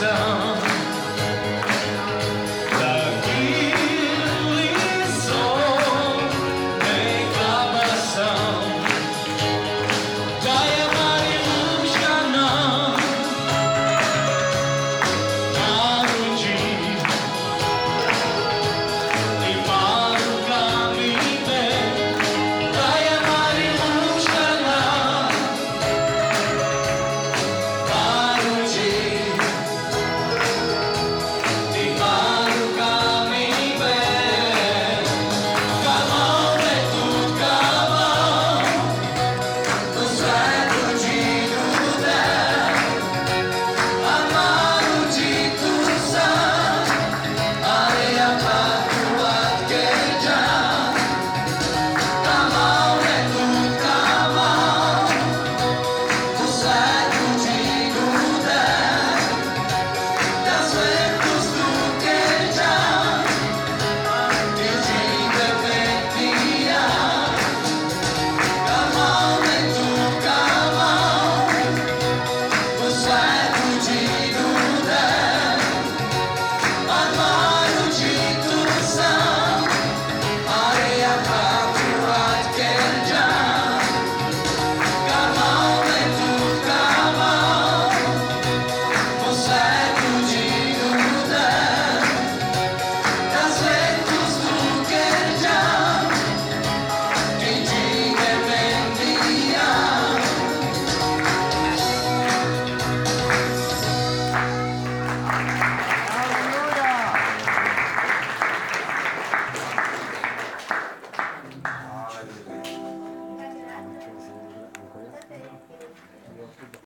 some.